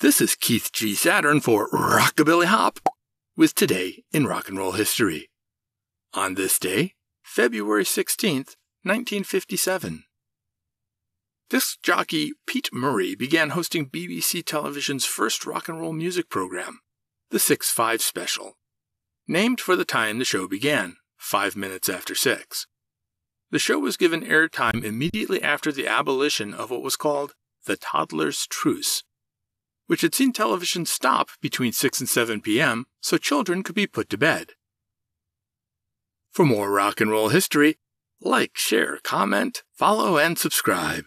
This is Keith G. Saturn for Rockabilly Hop with Today in Rock and Roll History. On this day, February 16th, 1957. Disc jockey Pete Murray began hosting BBC television's first rock and roll music program, the 6 5 Special, named for the time the show began, five minutes after six. The show was given airtime immediately after the abolition of what was called the Toddler's Truce which had seen television stop between 6 and 7 p.m. so children could be put to bed. For more rock and roll history, like, share, comment, follow, and subscribe.